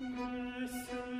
Nessun